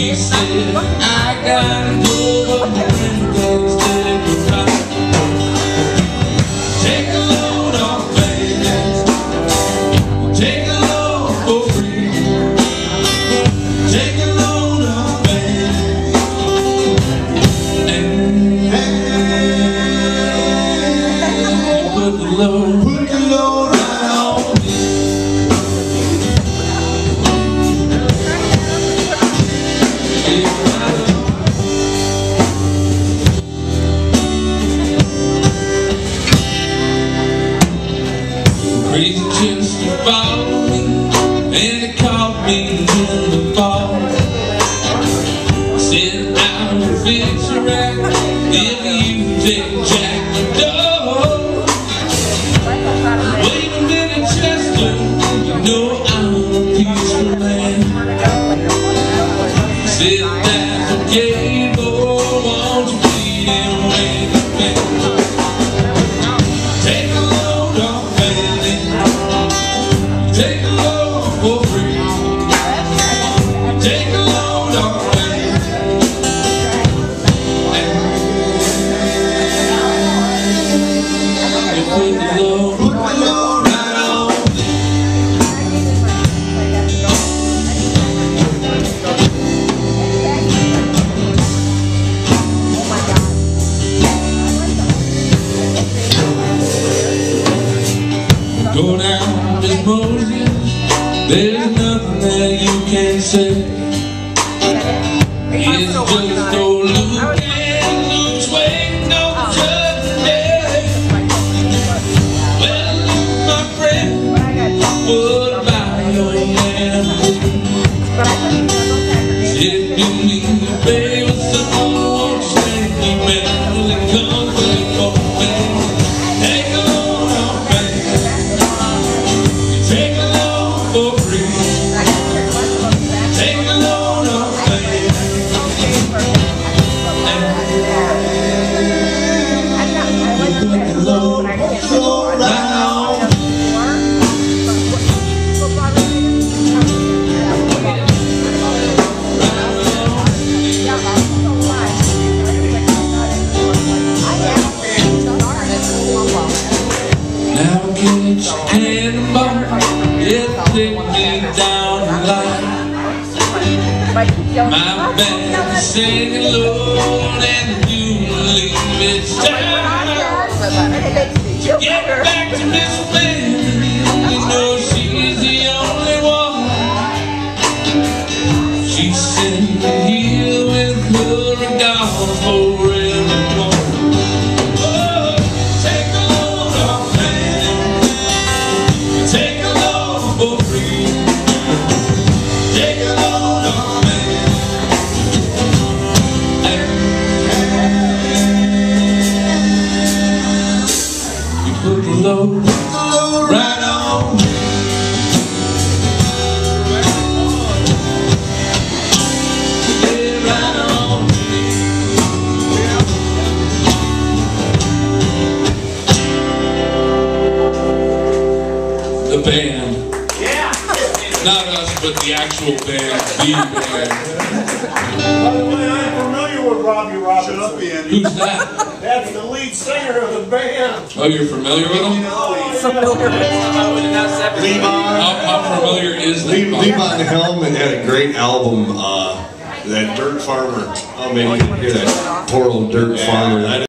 She said, I gotta go, but when things did goodbye. Take a load off, baby. Take a load for free. Take a load off, baby. And put the load, Crazy just to follow me And it caught me Said that's Go down, Miss Moses. There's nothing that you can say. It's just My band singing low and you leave time. Get back. You know she's the only one. She's sitting here with her gone for everyone. Oh, take a load off. Take a load off, The right on. Yeah, right on. The band. Not us, but the actual band, the band. By the familiar with Robbie Robertson. Shut up, Andy. Who's that? That's the lead singer of the band. Oh, you're familiar with him? How, how familiar is that? Leave, Levon Helm had a great album, uh, that Dirt Farmer. Oh man, you can hear that poor old Dirt Farmer. That